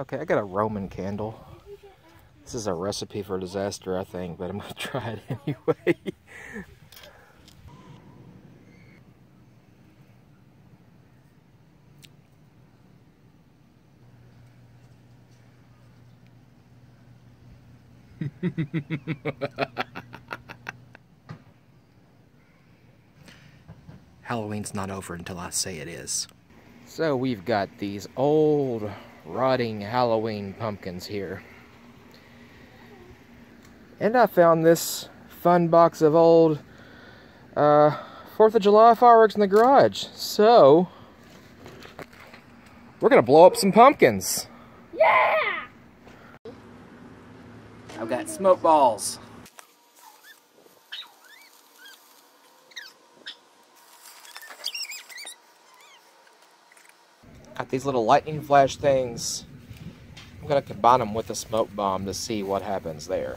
Okay, I got a Roman candle. This is a recipe for disaster, I think, but I'm gonna try it anyway. Halloween's not over until I say it is. So we've got these old, rotting Halloween pumpkins here. And I found this fun box of old uh, 4th of July fireworks in the garage. So, we're going to blow up some pumpkins. Yeah! I've got smoke balls. Got these little lightning flash things. I'm gonna combine them with the smoke bomb to see what happens there.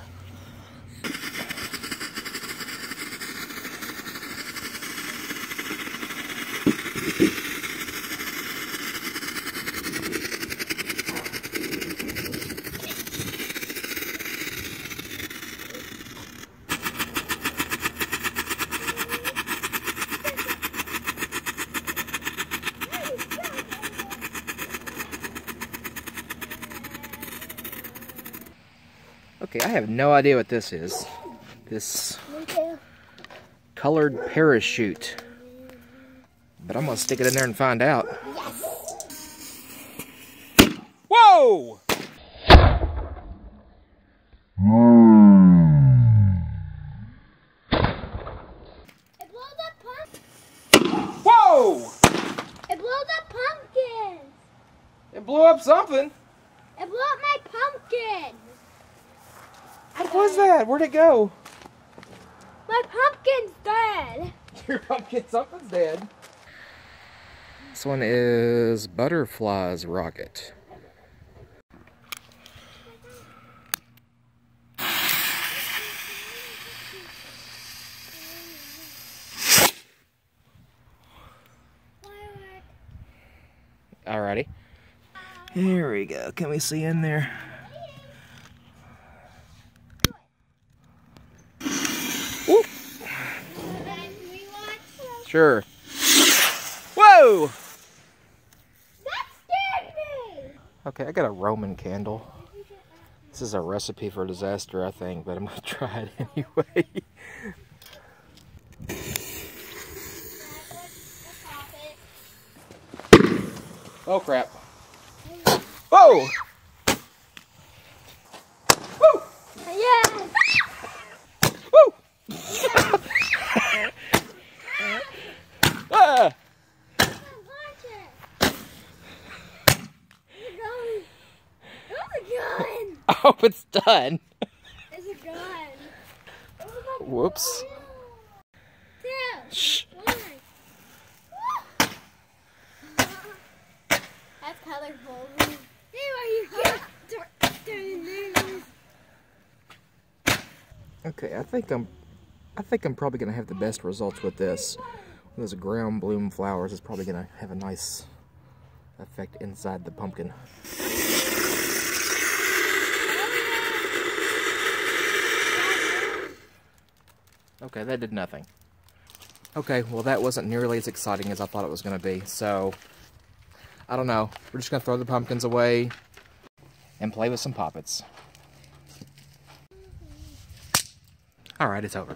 Okay, I have no idea what this is. This colored parachute. But I'm gonna stick it in there and find out. Yes. Whoa! It blows up pumpkins. Whoa! It blows up pumpkins. It blew up something. It blew up my pumpkin. What was that? Where'd it go? My pumpkin's dead. Your pumpkin, something's dead. This one is Butterfly's Rocket. Alrighty. Here we go. Can we see in there? Sure. Whoa! That scared me. Okay, I got a Roman candle. This is a recipe for disaster, I think, but I'm gonna try it anyway. oh crap. Whoa! Woo! Yes. Woo! ah! Watch it. It's going. It's a hope oh, it's done. It's a gun. Whoops. Two. Shh. That's colorful. See where you. Okay, I think I'm I think I'm probably gonna have the best results with this. Those ground bloom flowers is probably gonna have a nice effect inside the pumpkin. Okay, that did nothing. Okay, well that wasn't nearly as exciting as I thought it was gonna be, so I don't know. We're just gonna throw the pumpkins away and play with some pop-its. Alright, it's over.